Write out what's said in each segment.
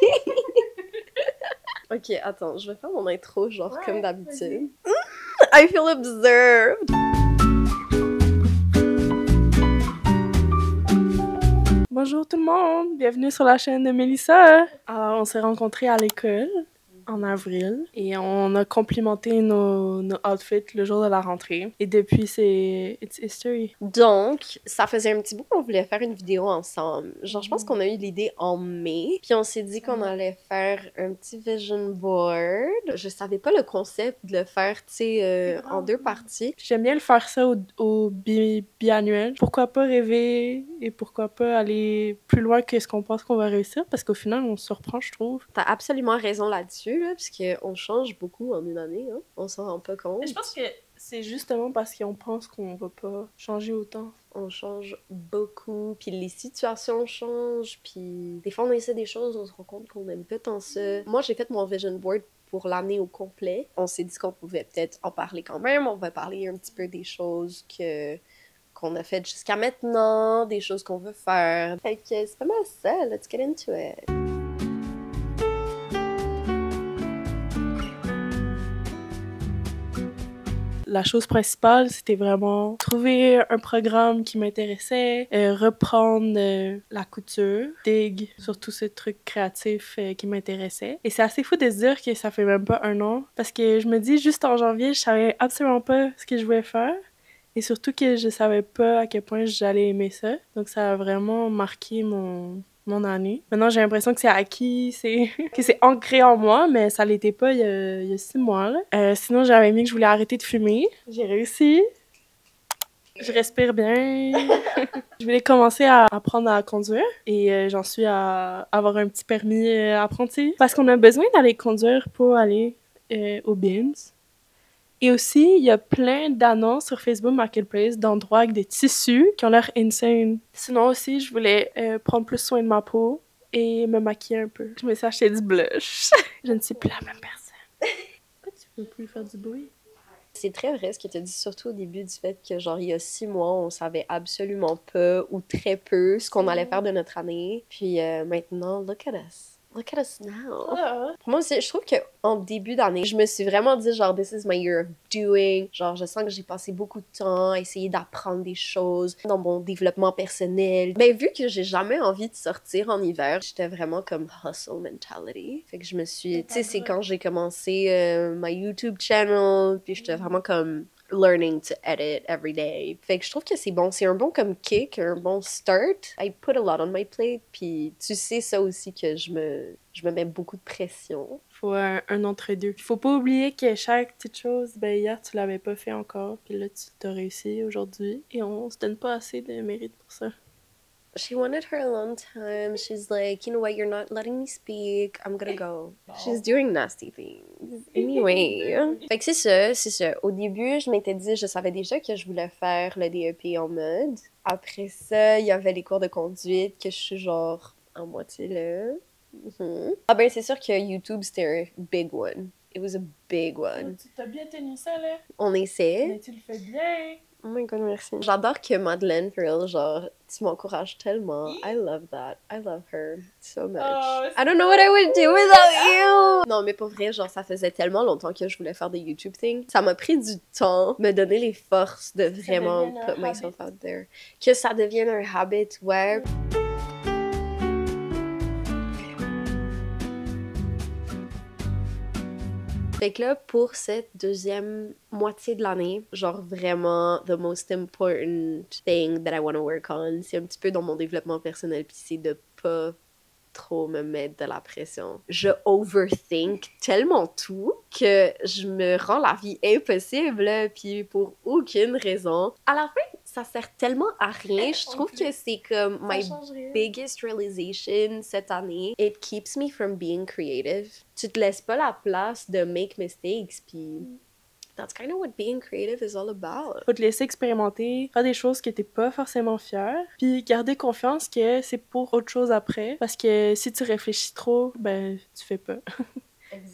ok, attends, je vais faire mon intro, genre Ouais, comme d'habitude. I feel observed! Bonjour tout le monde, bienvenue sur la chaîne de Mélissa. Alors, on s'est rencontrés à l'école en avril et on a complimenté nos, nos outfits le jour de la rentrée. Et depuis, c'est It's History. Donc, ça faisait un petit bout qu'on voulait faire une vidéo ensemble. Genre, je pense qu'on a eu l'idée en mai, puis on s'est dit qu'on allait faire un petit vision board. Je savais pas le concept de le faire, tu sais, euh, en deux parties. J'aime bien le faire ça au, au bi- biannuel. Pourquoi pas rêver et pourquoi pas aller plus loin que ce qu'on pense qu'on va réussir parce qu'au final, on se surprend, je trouve. T'as absolument raison là-dessus, là, parce qu'on change beaucoup en une année, hein. On s'en rend pas compte. Je pense que c'est justement parce qu'on pense qu'on va pas changer autant. on change beaucoup, puis les situations changent, puis des fois on essaie des choses, on se rend compte qu'on aime pas tant ça. Moi, j'ai fait mon vision board pour l'année au complet. On s'est dit qu'on pouvait peut-être en parler quand même. On va parler un petit peu des choses que qu'on a faites jusqu'à maintenant, des choses qu'on veut faire. Fait que c'est pas mal ça, let's get into it. La chose principale, c'était vraiment trouver un programme qui m'intéressait, euh, reprendre euh, la couture, dig sur tous ces trucs créatifs euh, qui m'intéressaient. Et c'est assez fou de se dire que ça fait même pas un an, parce que je me dis, juste en janvier, je savais absolument pas ce que je voulais faire. Et surtout que je savais pas à quel point j'allais aimer ça. Donc ça a vraiment marqué mon, mon année. Maintenant, j'ai l'impression que c'est acquis, que c'est ancré en moi, mais ça l'était pas il y a, il y a six mois. Là. Euh, sinon, j'avais mis que je voulais arrêter de fumer. J'ai réussi. Je respire bien. je voulais commencer à apprendre à conduire et euh, j'en suis à avoir un petit permis euh, apprenti. Parce qu'on a besoin d'aller conduire pour aller euh, au BINS. Et aussi, il y a plein d'annonces sur Facebook Marketplace d'endroits avec des tissus qui ont l'air insane. Sinon aussi, je voulais euh, prendre plus soin de ma peau et me maquiller un peu. Je me suis acheté du blush. je ne suis plus la même personne. Pourquoi tu peux plus faire du bruit? C'est très vrai ce que tu as dit, surtout au début du fait que, genre, il y a six mois, on savait absolument pas ou très peu ce qu'on allait faire de notre année. Puis euh, maintenant, look at us. Look at us now. Ah. Pour moi aussi, je trouve qu'en début d'année, je me suis vraiment dit, genre, this is my year of doing. Genre, je sens que j'ai passé beaucoup de temps à essayer d'apprendre des choses dans mon développement personnel. Mais vu que j'ai jamais envie de sortir en hiver, j'étais vraiment comme hustle mentality. Fait que je me suis, tu sais, c'est quand j'ai commencé euh, my YouTube channel, puis j'étais vraiment comme learning to edit every day. Fait que je trouve que c'est bon. C'est un bon comme kick, un bon start. I put a lot on my plate, puis tu sais ça aussi que je me, je me mets beaucoup de pression. Faut un, un entre-deux. Faut pas oublier que chaque petite chose, ben hier, tu l'avais pas fait encore, puis là, tu t'as réussi aujourd'hui. Et on se donne pas assez de mérite pour ça. She wanted her alone time. She's like, you know what, you're not letting me speak. I'm gonna go. She's doing nasty things. Anyway. fait que c'est ça, c'est ça. Au début, je m'étais dit, je savais déjà que je voulais faire le DEP en mode. Après ça, il y avait les cours de conduite que je suis genre en moitié là. Mhm. Ah ben, c'est sûr que YouTube, c'était un big one. It was a big one. Tu t'as bien tenu ça, là? On essaie. Mais tu le fais bien. Oh my god, merci. J'adore que Madeleine, for real, genre, tu m'encourages tellement. I love that. I love her so much. Oh, I don't know what I would do without you! Non, mais pour vrai, genre, ça faisait tellement longtemps que je voulais faire des YouTube things. Ça m'a pris du temps, me donner les forces de vraiment put myself habit. out there. Que ça devienne un habit, ouais. Fait que là, pour cette deuxième moitié de l'année, genre vraiment, the most important thing that I want to work on, c'est un petit peu dans mon développement personnel, puis c'est de pas trop me mettre de la pression. Je overthink tellement tout que je me rends la vie impossible, puis pour aucune raison. À la fin, ça sert tellement à rien. Je trouve que c'est comme my biggest realization cette année. It keeps me from being creative. Tu te laisses pas la place de make mistakes, puis that's kind of what being creative is all about. Faut te laisser expérimenter, faire des choses que t'es pas forcément fier, puis garder confiance que c'est pour autre chose après. Parce que si tu réfléchis trop, ben tu fais pas.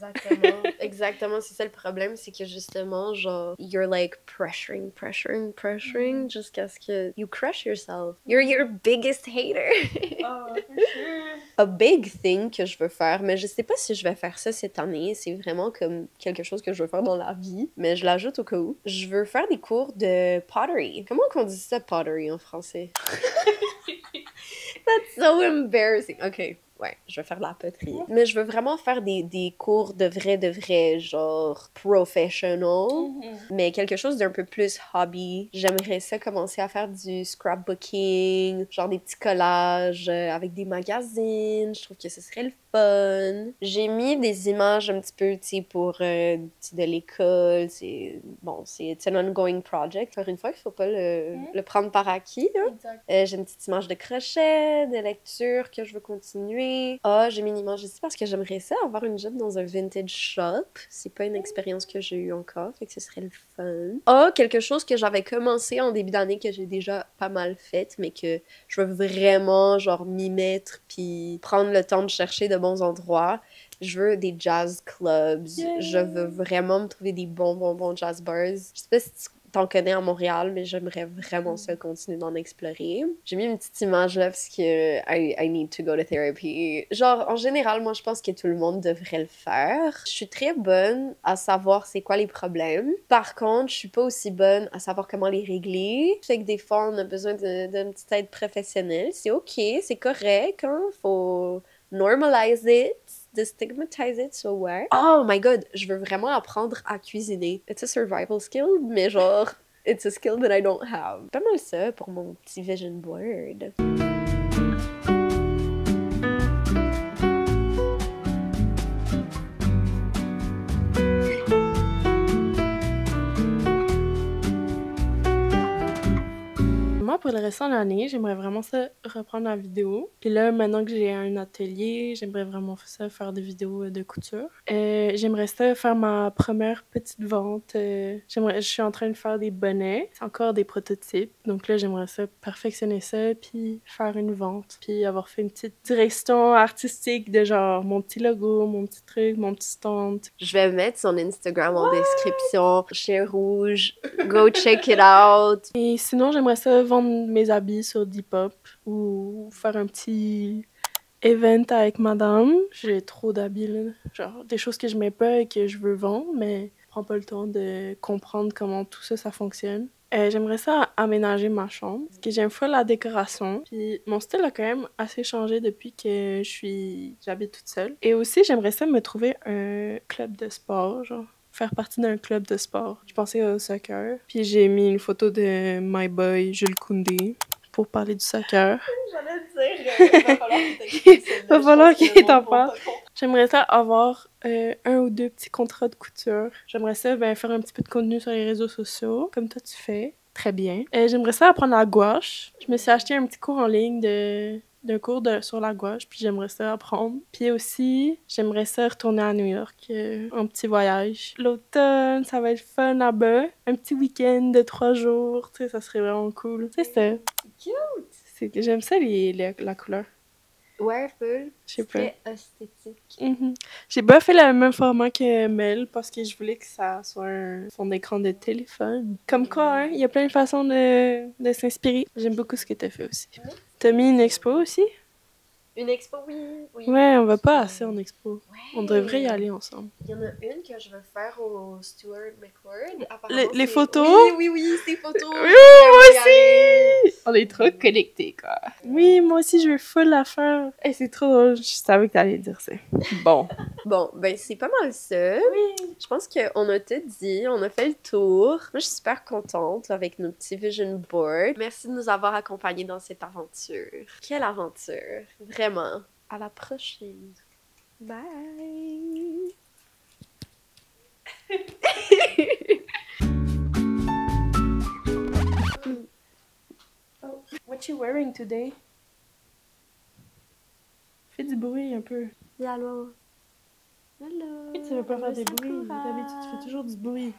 Exactement. Exactement, c'est ça le problème, c'est que justement, genre, you're like pressuring, pressuring, pressuring, jusqu'à ce que you crush yourself. You're your biggest hater. Oh, for sure. A big thing que je veux faire, mais je sais pas si je vais faire ça cette année. C'est vraiment comme quelque chose que je veux faire dans la vie, mais je l'ajoute au cas où. Je veux faire des cours de pottery. Comment qu'on dit ça, pottery en français? That's so embarrassing. Ok, ouais, je vais faire de la poterie. Mais je veux vraiment faire des, des cours de vrai, de vrai, genre professional, mais quelque chose d'un peu plus hobby. J'aimerais ça commencer à faire du scrapbooking, genre des petits collages euh, avec des magazines. Je trouve que ce serait le fun. J'ai mis des images un petit peu, tu pour euh, de l'école. C'est bon, c'est an ongoing project. Encore une fois, il faut pas le, Mhm. le prendre par acquis. Euh, j'ai une petite image de crochet, de lecture que je veux continuer. Ah, j'ai mis une image ici parce que j'aimerais ça avoir une job dans un vintage shop. C'est pas une expérience que j'ai eue encore, fait que ce serait le fun. Ah, quelque chose que j'avais commencé en début d'année que j'ai déjà pas mal fait, mais que je veux vraiment genre m'y mettre puis prendre le temps de chercher de bons endroits. Je veux des jazz clubs. Je veux vraiment me trouver des bons, bons, bons jazz bars. Je sais pas si tu t'en connais à Montréal, mais j'aimerais vraiment ça continuer d'en explorer. J'ai mis une petite image là parce que I, I need to go to therapy. Genre, en général, moi, je pense que tout le monde devrait le faire. Je suis très bonne à savoir c'est quoi les problèmes. Par contre, je suis pas aussi bonne à savoir comment les régler. Fait que des fois, on a besoin d'une petite aide professionnelle. C'est ok, c'est correct, hein. Faut normalize it, destigmatize it, so ouais. Oh my god, je veux vraiment apprendre à cuisiner. It's a survival skill, mais genre, it's a skill that I don't have. Pas mal ça pour mon petit vision board. Pour le restant de l'année, j'aimerais vraiment ça reprendre la vidéo. Puis là, maintenant que j'ai un atelier, j'aimerais vraiment ça faire des vidéos de couture. Euh, j'aimerais ça faire ma première petite vente. euh, j'aimerais, je suis en train de faire des bonnets. C'est encore des prototypes. Donc là, j'aimerais ça perfectionner ça, puis faire une vente. Puis avoir fait une petite direction artistique de genre mon petit logo, mon petit truc, mon petit stand. Je vais mettre son Instagram en description. Chien rouge. Go check it out. Et sinon, j'aimerais ça vendre mes habits sur Depop ou faire un petit event avec madame. J'ai trop d'habits. Genre, des choses que je mets pas et que je veux vendre, mais je prends pas le temps de comprendre comment tout ça, ça fonctionne. Euh, j'aimerais ça aménager ma chambre, parce que j'aime pas la décoration. Puis mon style a quand même assez changé depuis que je suis j'habite toute seule. Et aussi, j'aimerais ça me trouver un club de sport, genre faire partie d'un club de sport. Je pensais au soccer. Puis j'ai mis une photo de my boy Jules Koundé pour parler du soccer. J'allais dire, il va falloir que Va falloir qu'il t'en parle. J'aimerais ça avoir euh, un ou deux petits contrats de couture. J'aimerais ça ben, faire un petit peu de contenu sur les réseaux sociaux, comme toi tu fais. Très bien. Euh, J'aimerais ça apprendre la gouache. Je me suis acheté un petit cours en ligne de d'un cours de, sur la gouache, puis j'aimerais ça apprendre. Puis aussi, j'aimerais ça retourner à New York, euh, en petit voyage. L'automne, ça va être fun là-bas. Un petit week-end de trois jours, tu sais, ça serait vraiment cool. Tu c'est... Cute! c'est- J'aime ça, les, les- la couleur. Ouais, full. Je sais pas. Très esthétique. Mhm. J'ai pas fait le même format que Mel parce que je voulais que ça soit un fond d'écran de téléphone. Comme quoi, hein, il y a plein de façons de, de s'inspirer. J'aime beaucoup ce que t'as fait aussi. T'as mis une expo aussi? Une expo, oui. oui. Ouais, on va pas assez en expo. Ouais. On devrait y aller ensemble. Il y en a une que je veux faire au Stuart McWord. Les- photos? Oui, oui, oui, ces photos. Oui, moi aussi! On est trop connectés, quoi. Oui, moi aussi, je veux full la faire. Et c'est trop drôle. Je savais que t'allais dire ça. Bon. Bon, ben c'est pas mal ça. Oui. Je pense qu'on a tout dit, on a fait le tour. Moi, je suis super contente avec nos petits vision boards. Merci de nous avoir accompagnés dans cette aventure. Quelle aventure! Vraiment. À la prochaine. Bye! What you wearing today? Fais du bruit un peu. Dis allô. Hello. Tu veux pas faire des bruits? D'habitude, tu fais toujours du bruit.